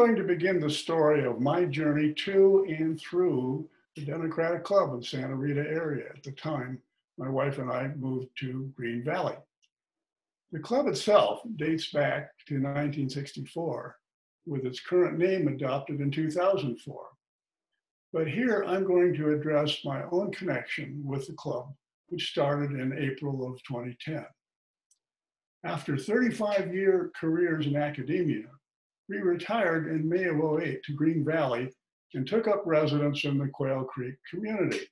going to begin the story of my journey to and through the Democratic Club in Santa Rita area. At the time, my wife and I moved to Green Valley. The club itself dates back to 1964, with its current name adopted in 2004. But here I'm going to address my own connection with the club, which started in April of 2010. After 35 year careers in academia, we retired in May of 08 to Green Valley and took up residence in the Quail Creek community.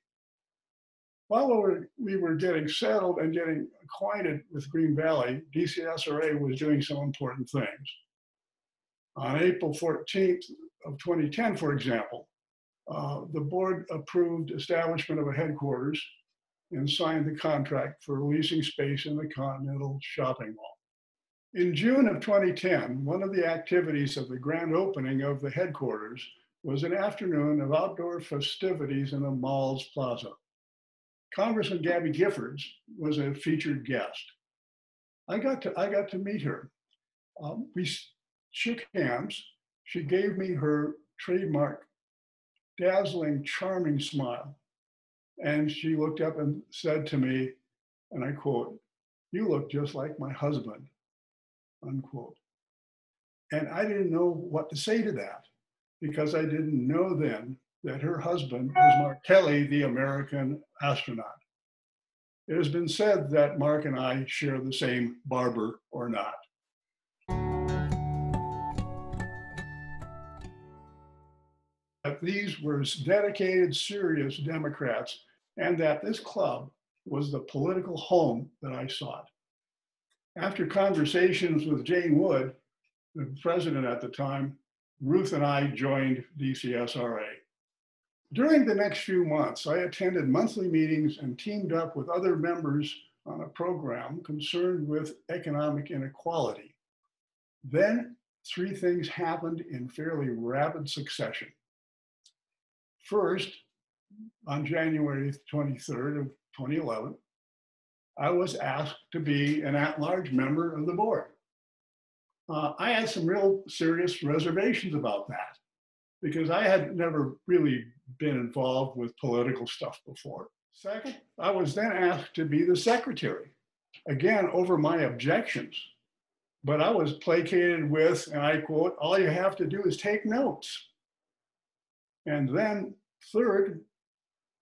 While we were, we were getting settled and getting acquainted with Green Valley, DCSRA was doing some important things. On April 14th of 2010, for example, uh, the board approved establishment of a headquarters and signed the contract for leasing space in the Continental Shopping Mall. In June of 2010, one of the activities of the grand opening of the headquarters was an afternoon of outdoor festivities in the mall's plaza. Congressman Gabby Giffords was a featured guest. I got to, I got to meet her. Um, we shook hands. She gave me her trademark dazzling, charming smile. And she looked up and said to me, and I quote, You look just like my husband, unquote. And I didn't know what to say to that because I didn't know then that her husband was Mark Kelly, the American astronaut. It has been said that Mark and I share the same barber or not. That these were dedicated, serious Democrats, and that this club was the political home that I sought. After conversations with Jane Wood, the president at the time, Ruth and I joined DCSRA. During the next few months, I attended monthly meetings and teamed up with other members on a program concerned with economic inequality. Then three things happened in fairly rapid succession. First, on January 23rd of 2011, I was asked to be an at-large member of the board. Uh, I had some real serious reservations about that because I had never really been involved with political stuff before. Second, I was then asked to be the secretary, again, over my objections. But I was placated with, and I quote, all you have to do is take notes. And then, third,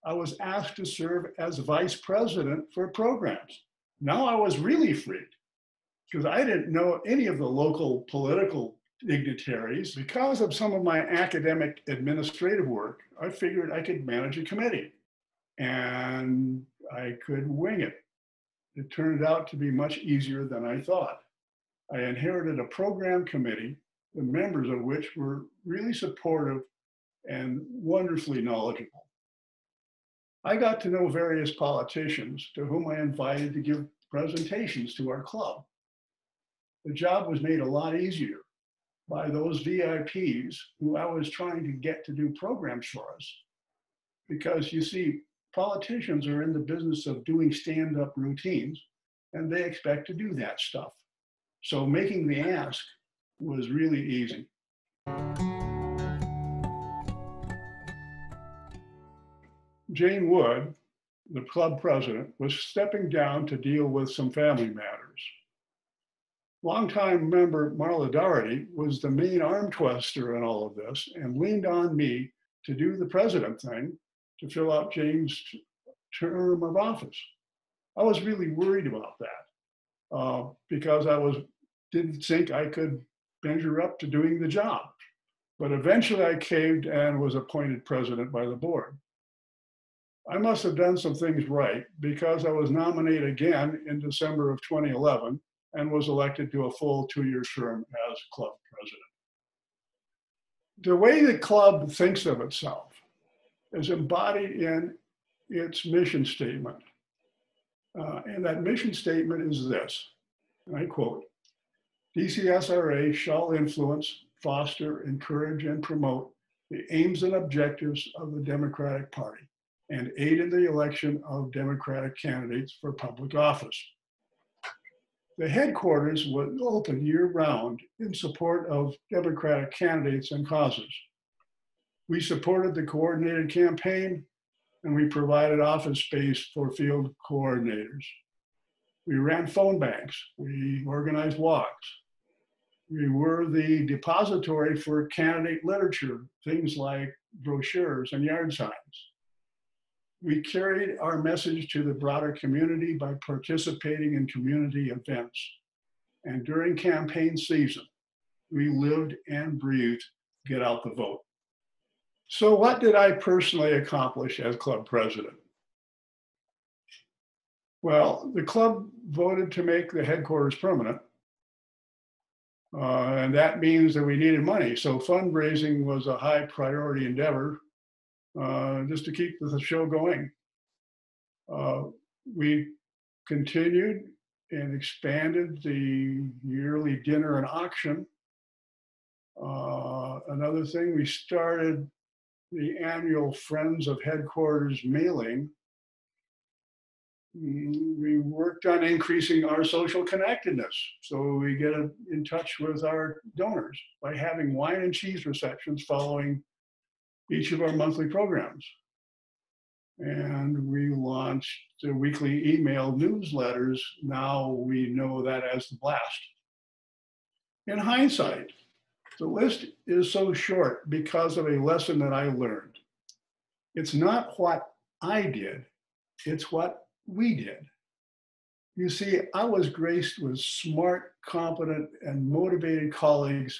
I was asked to serve as vice president for programs. Now I was really freed because I didn't know any of the local political dignitaries. Because of some of my academic administrative work, I figured I could manage a committee and I could wing it. It turned out to be much easier than I thought. I inherited a program committee, the members of which were really supportive and wonderfully knowledgeable. I got to know various politicians to whom I invited to give presentations to our club. The job was made a lot easier by those VIPs who I was trying to get to do programs for us. Because you see, politicians are in the business of doing stand up routines and they expect to do that stuff. So making the ask was really easy. Jane Wood, the club president, was stepping down to deal with some family matters. Longtime member Marla Doherty was the main arm twister in all of this and leaned on me to do the president thing to fill out Jane's term of office. I was really worried about that uh, because I was didn't think I could measure up to doing the job. But eventually I caved and was appointed president by the board. I must have done some things right because I was nominated again in December of 2011 and was elected to a full two-year term as club president. The way the club thinks of itself is embodied in its mission statement. Uh, and that mission statement is this, and I quote, DCSRA shall influence, foster, encourage, and promote the aims and objectives of the Democratic Party and aid in the election of Democratic candidates for public office. The headquarters was open year round in support of Democratic candidates and causes. We supported the coordinated campaign and we provided office space for field coordinators. We ran phone banks, we organized walks. We were the depository for candidate literature, things like brochures and yard signs. We carried our message to the broader community by participating in community events. And during campaign season, we lived and breathed get out the vote. So, what did I personally accomplish as club president? Well, the club voted to make the headquarters permanent. Uh, and that means that we needed money. So, fundraising was a high priority endeavor uh, just to keep the show going. Uh, we continued and expanded the yearly dinner and auction. Uh, another thing, we started the annual Friends of Headquarters mailing. Mm, we worked on increasing our social connectedness so we get in touch with our donors by having wine and cheese receptions following each of our monthly programs. And we launched the weekly email newsletters. Now we know that as the blast. In hindsight, the list is so short because of a lesson that I learned. It's not what I did, it's what we did. You see, I was graced with smart, competent, and motivated colleagues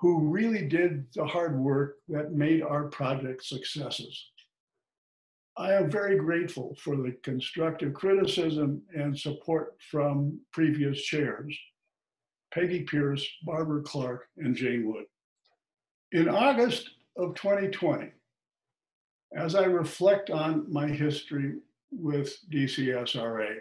who really did the hard work that made our project successes. I am very grateful for the constructive criticism and support from previous chairs, Peggy Pierce, Barbara Clark, and Jane Wood. In August of 2020, as I reflect on my history with DCSRA,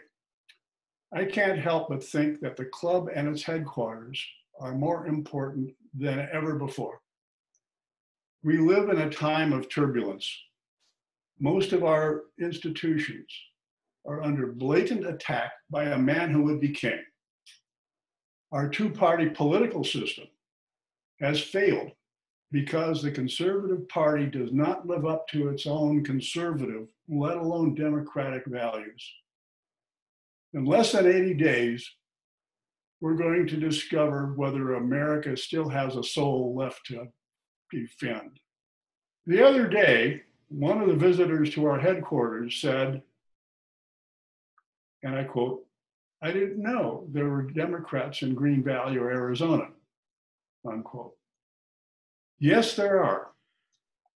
I can't help but think that the club and its headquarters are more important than ever before. We live in a time of turbulence. Most of our institutions are under blatant attack by a man who would be king. Our two party political system has failed because the Conservative Party does not live up to its own conservative, let alone democratic values. In less than 80 days, we're going to discover whether America still has a soul left to defend. The other day, one of the visitors to our headquarters said, and I quote, I didn't know there were Democrats in Green Valley or Arizona, unquote. Yes, there are,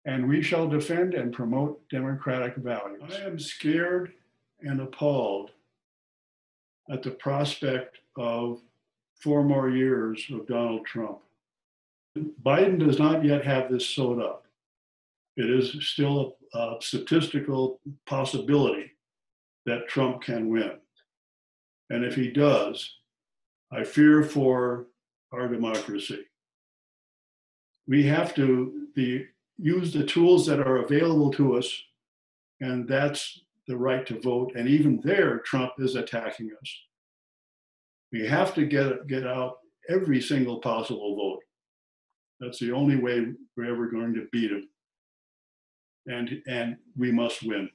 and we shall defend and promote democratic values. I am scared and appalled at the prospect of four more years of Donald Trump. Biden does not yet have this sewed up. It is still a, a statistical possibility that Trump can win. And if he does, I fear for our democracy. We have to be, use the tools that are available to us, and that's the right to vote. And even there, Trump is attacking us. We have to get get out every single possible vote. That's the only way we're ever going to beat him. And and we must win.